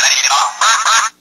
and I hit it off.